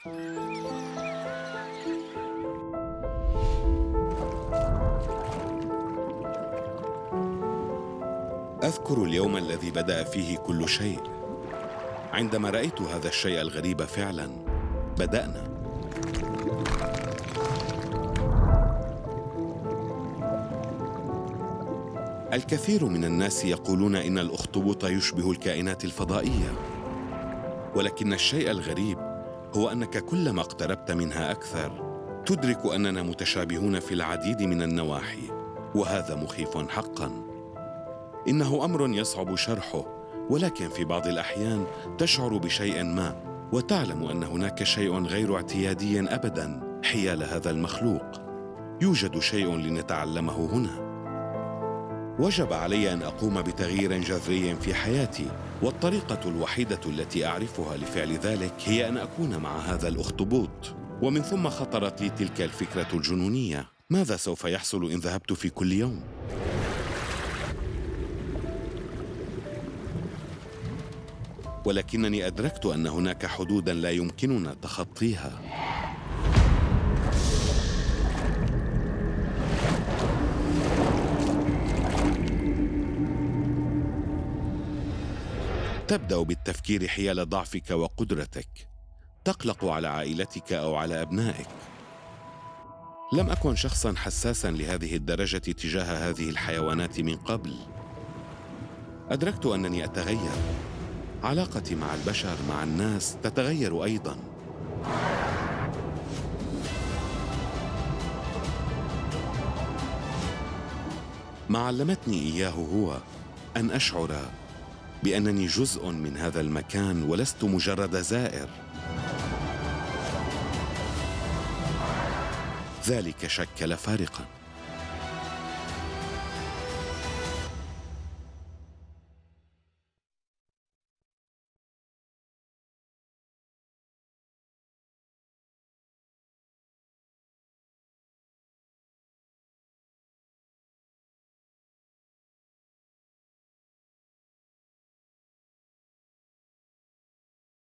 أذكر اليوم الذي بدأ فيه كل شيء. عندما رأيت هذا الشيء الغريب فعلا بدأنا. الكثير من الناس يقولون إن الأخطبوط يشبه الكائنات الفضائية ولكن الشيء الغريب هو أنك كلما اقتربت منها أكثر تدرك أننا متشابهون في العديد من النواحي وهذا مخيف حقا. إنه أمر يصعب شرحه ولكن في بعض الأحيان تشعر بشيء ما وتعلم أن هناك شيء غير اعتيادي ابدا حيال هذا المخلوق. يوجد شيء لنتعلمه هنا. وجب علي أن أقوم بتغيير جذري في حياتي والطريقة الوحيدة التي أعرفها لفعل ذلك هي أن أكون مع هذا الأخطبوط. ومن ثم خطرت لي تلك الفكرة الجنونية. ماذا سوف يحصل إن ذهبت في كل يوم؟ ولكنني أدركت أن هناك حدودا لا يمكننا تخطيها. تبدأ بالتفكير حيال ضعفك وقدرتك. تقلق على عائلتك أو على أبنائك. لم أكن شخصا حساسا لهذه الدرجة تجاه هذه الحيوانات من قبل. أدركت أنني أتغير. علاقتي مع البشر مع الناس تتغير أيضا. ما علمتني إياه هو أن أشعر بأنني جزء من هذا المكان ولست مجرد زائر. ذلك شكل فارقا